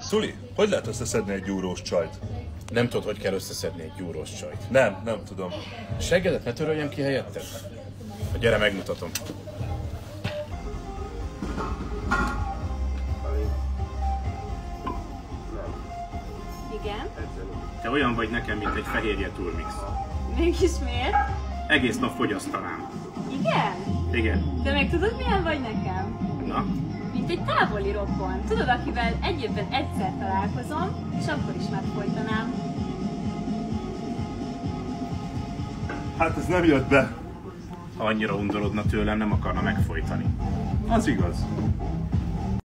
Szuli, hogy lehet összeszedni egy gyúrós csajt? Nem tudod, hogy kell összeszedni egy gyúrós csajt. Nem, nem tudom. Seggedet ne töröljem ki helyetted? Gyere, megmutatom. Igen? Te olyan vagy nekem, mint egy fehérje turmix. Mégis miért? Egész nap fogyasztanám. Igen? Igen. De meg tudod milyen vagy nekem? Na, Mint egy távoli rokon. Tudod, akivel egy évben egyszer találkozom, és akkor is megfojtanám. Hát ez nem jött be. ha annyira undorodna tőlem, nem akarna megfojtani. Az igaz.